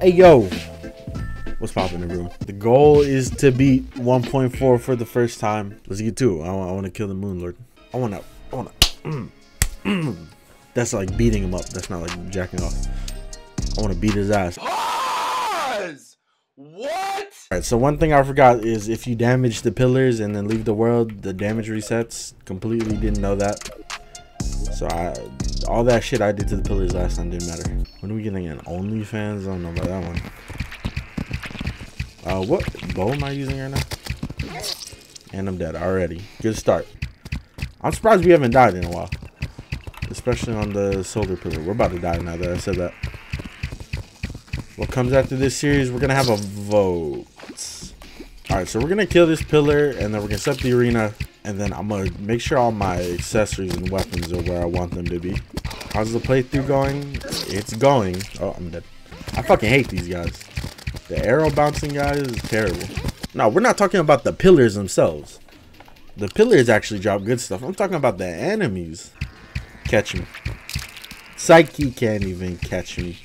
Hey yo, what's popping in the room? The goal is to beat 1.4 for the first time. Let's get to it. I, want to kill the Moon Lord. I want to. I want to. Mm, mm. That's like beating him up. That's not like jacking off. I want to beat his ass. Pause! What? Alright, so one thing I forgot is if you damage the pillars and then leave the world, the damage resets. Completely didn't know that. So I, all that shit I did to the pillars last time didn't matter. When are we getting an OnlyFans? I don't know about that one. Uh, what bow am I using right now? And I'm dead already. Good start. I'm surprised we haven't died in a while. Especially on the solar pillar. We're about to die now that I said that. What comes after this series, we're going to have a vote. Alright, so we're going to kill this pillar, and then we're going to set the arena, and then I'm to make sure all my accessories and weapons are where I want them to be. How's the playthrough going? It's going. Oh, I'm dead. I fucking hate these guys. The arrow bouncing guys is terrible. No, we're not talking about the pillars themselves. The pillars actually drop good stuff. I'm talking about the enemies. Catch me. Psyche can't even catch me.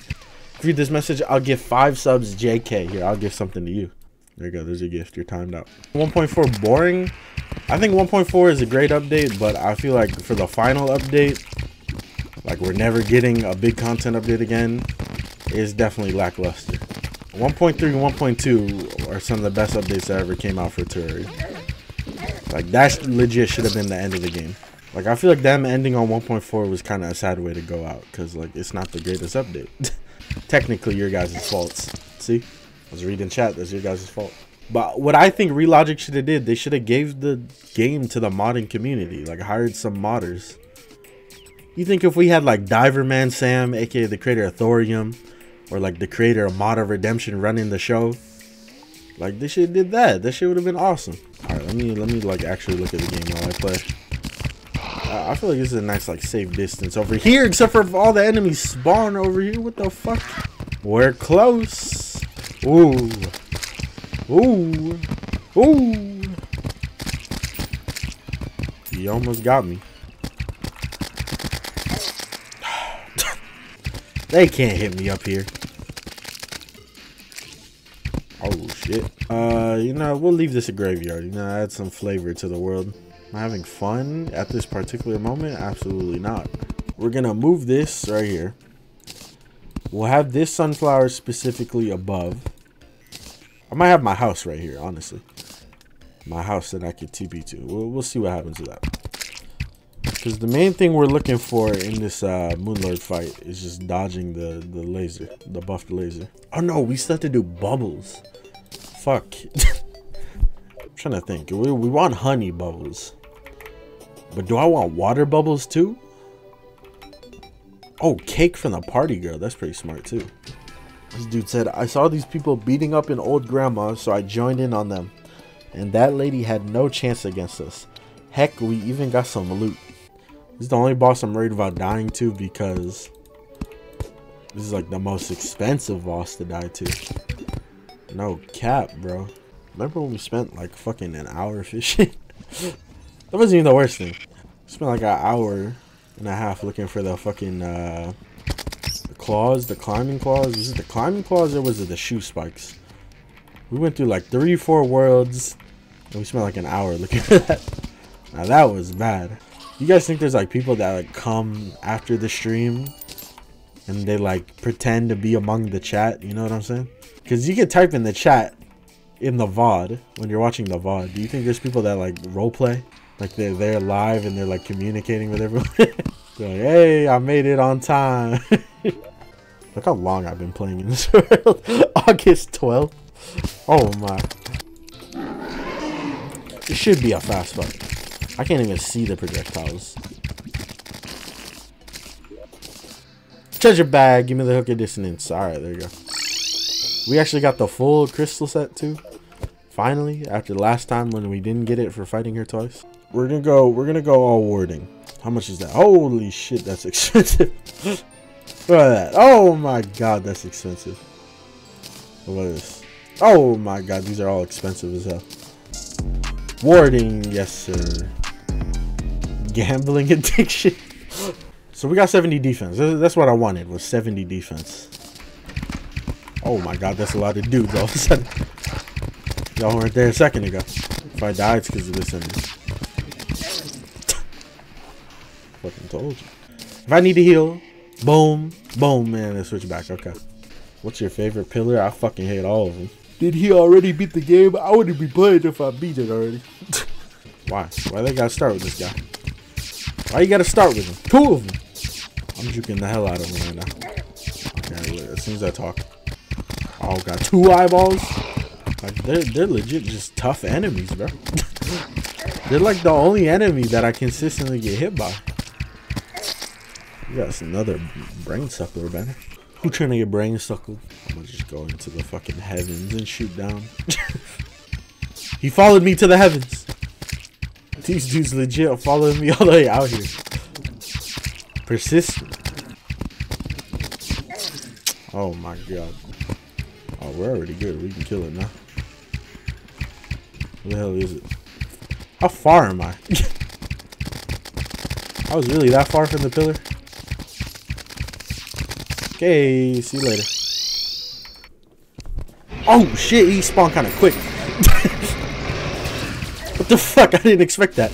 Read this message. I'll give five subs JK. Here, I'll give something to you. There you go. There's your gift. You're timed out. 1.4 boring. I think 1.4 is a great update, but I feel like for the final update, like we're never getting a big content update again, is definitely lackluster. 1.3 and 1.2 are some of the best updates that ever came out for Terraria. Like that legit should have been the end of the game. Like I feel like them ending on 1.4 was kind of a sad way to go out because like it's not the greatest update. Technically, your guys' faults. See, I was reading chat. That's your guys' fault. But what I think Relogic should have did, they should have gave the game to the modding community. Like hired some modders. You think if we had like Diverman Sam, aka the creator of Thorium, or like the creator of Mod of Redemption running the show, like they should have did that. That shit would have been awesome. All right, let me let me like actually look at the game while I play. I feel like this is a nice like safe distance over here, except for all the enemies spawn over here. What the fuck? We're close. Ooh. Ooh. Ooh. He almost got me. they can't hit me up here. Oh shit. Uh, you know, we'll leave this a graveyard. You know, add some flavor to the world. Am I having fun at this particular moment? Absolutely not. We're gonna move this right here. We'll have this sunflower specifically above. I might have my house right here, honestly. My house that I could TP to. We'll, we'll see what happens to that. Because the main thing we're looking for in this uh, Moonlord fight is just dodging the, the laser, the buffed laser. Oh no, we still have to do bubbles. Fuck. I'm trying to think. We, we want honey bubbles. But do I want water bubbles too? Oh, cake from the party girl. That's pretty smart too. This dude said, I saw these people beating up an old grandma, so I joined in on them. And that lady had no chance against us. Heck, we even got some loot. This is the only boss I'm worried about dying to because this is like the most expensive boss to die to. No cap, bro. Remember when we spent like fucking an hour fishing? that wasn't even the worst thing. We spent like an hour and a half looking for the fucking uh, claws, the climbing claws. Was it the climbing claws or was it the shoe spikes? We went through like three, four worlds and we spent like an hour looking for that. Now that was bad. You guys think there's like people that like come after the stream and they like pretend to be among the chat? You know what I'm saying? Because you can type in the chat in the VOD when you're watching the VOD. Do you think there's people that like roleplay? Like they're there live and they're like communicating with everyone? they're like, hey, I made it on time. Look how long I've been playing in this world. August 12th. Oh my. It should be a fast fight. I can't even see the projectiles. Treasure bag. Give me the hook of dissonance. Alright, there you go. We actually got the full crystal set too. Finally, after last time when we didn't get it for fighting her twice. We're gonna go, we're gonna go all warding. How much is that? Holy shit, that's expensive. Look at that. Oh my god, that's expensive. What is this? Oh my god, these are all expensive as hell. Warding, yes sir. Gambling addiction. So we got 70 defense. That's what I wanted was 70 defense. Oh my god, that's a lot of dudes all of a sudden. Y'all weren't there a second ago. If I died, it's because of this enemy. Fucking told you. If I need to heal, boom, boom, man, and switch back. Okay. What's your favorite pillar? I fucking hate all of them. Did he already beat the game? I wouldn't be playing if I beat it already. Why? Why they gotta start with this guy? Why you gotta start with him? Two of them. I'm juking the hell out of him right now. Okay, as soon as I talk. Oh, got two eyeballs. Like they're they're legit just tough enemies, bro. they're like the only enemy that I consistently get hit by. Got another brain suckler banner. Who trying to get brain suckled? I'm gonna just go into the fucking heavens and shoot down. he followed me to the heavens. These dudes legit following me all the way out here. Persistent. Oh my god. Oh, we're already good. We can kill it now. Where the hell is it? How far am I? I was really that far from the pillar? Okay, see you later. Oh shit, he spawned kind of quick. what the fuck? I didn't expect that.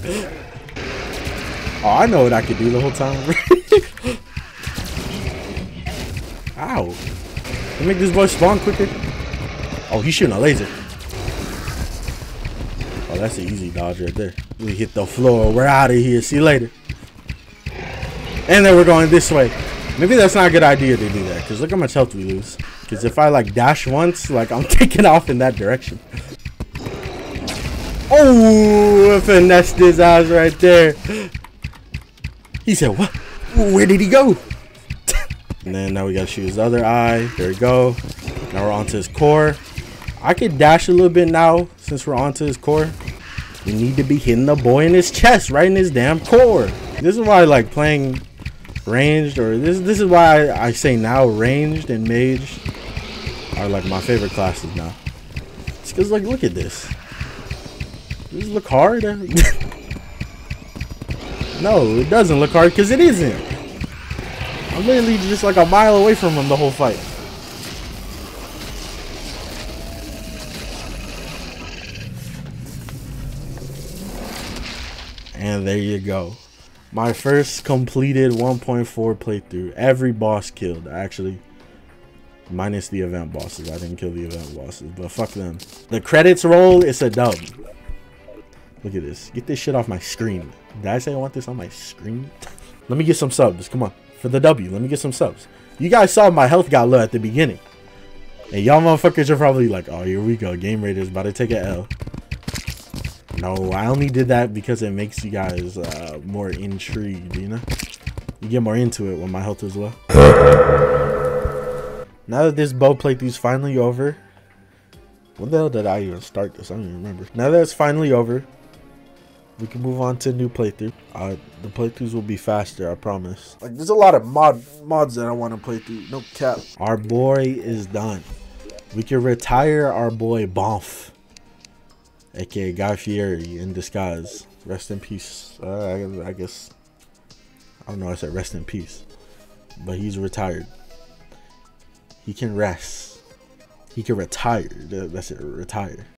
Oh, I know what I could do the whole time. Ow. They make this boy spawn quicker. Oh, he's shooting a laser. Oh, that's an easy dodge right there. We hit the floor. We're out of here. See you later. And then we're going this way. Maybe that's not a good idea to do that. Because look how much health we lose. Because if I like dash once, like I'm taking off in that direction. Oh, finessed his eyes right there. He said, what? Where did he go? and then now we gotta shoot his other eye. There we go. Now we're onto his core. I could dash a little bit now since we're onto his core. We need to be hitting the boy in his chest, right in his damn core. This is why I like playing ranged, or this this is why I, I say now ranged and mage are like my favorite classes now. It's because like look at this. Does this look hard? no, it doesn't look hard because it isn't. I'm literally just like a mile away from him the whole fight. And there you go. My first completed 1.4 playthrough. Every boss killed, actually. Minus the event bosses. I didn't kill the event bosses, but fuck them. The credits roll, it's a dub. Look at this. Get this shit off my screen. Did I say I want this on my screen? let me get some subs. Come on. For the W, let me get some subs. You guys saw my health got low at the beginning. And y'all motherfuckers are probably like, oh, here we go. Game Raiders about to take a L. No, I only did that because it makes you guys uh, more intrigued, you know? You get more into it when my health is low. now that this bow playthrough's finally over. When the hell did I even start this? I don't even remember. Now that it's finally over, we can move on to a new playthrough. Uh, the playthroughs will be faster, I promise. Like, there's a lot of mod mods that I want to play through. No cap. Our boy is done. We can retire our boy Bonf aka Guy Fieri in disguise. Rest in peace. Uh, I, I, guess I don't know. I said rest in peace, but he's retired. He can rest. He can retire. That's it. Retire.